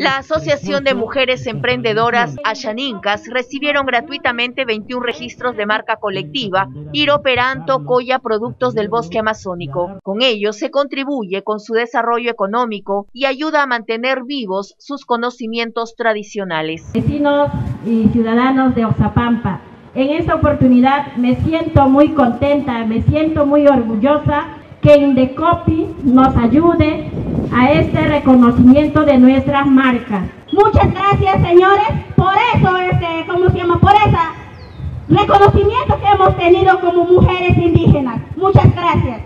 La Asociación de Mujeres Emprendedoras Ashanincas recibieron gratuitamente 21 registros de marca colectiva Iroperanto Coya Productos del Bosque Amazónico. Con ellos se contribuye con su desarrollo económico y ayuda a mantener vivos sus conocimientos tradicionales. Vecinos y ciudadanos de Oxapampa, en esta oportunidad me siento muy contenta, me siento muy orgullosa que Indecopi nos ayude a este reconocimiento de nuestras marcas. Muchas gracias, señores, por eso, este, ¿cómo se llama? Por esa reconocimiento que hemos tenido como mujeres indígenas. Muchas gracias.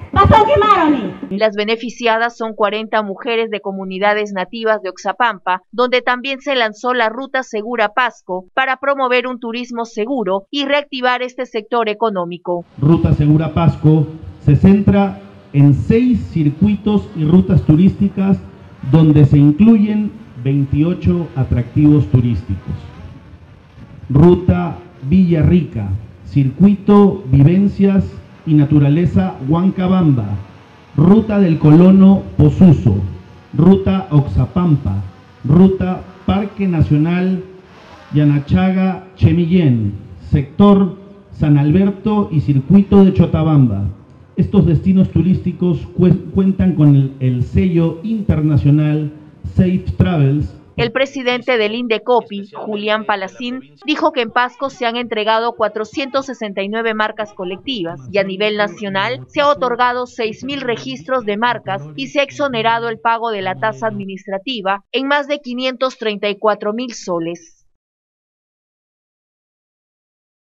Las beneficiadas son 40 mujeres de comunidades nativas de Oxapampa, donde también se lanzó la Ruta Segura Pasco para promover un turismo seguro y reactivar este sector económico. Ruta Segura Pasco se centra en seis circuitos y rutas turísticas donde se incluyen 28 atractivos turísticos. Ruta Villa Rica, circuito Vivencias y Naturaleza Huancabamba, Ruta del Colono Posuso, Ruta Oxapampa, Ruta Parque Nacional Yanachaga Chemillén, sector San Alberto y circuito de Chotabamba. Estos destinos turísticos cuentan con el, el sello internacional Safe Travels el presidente del INDECOPI, Julián Palacín, dijo que en Pasco se han entregado 469 marcas colectivas y a nivel nacional se ha otorgado 6.000 registros de marcas y se ha exonerado el pago de la tasa administrativa en más de 534 mil soles.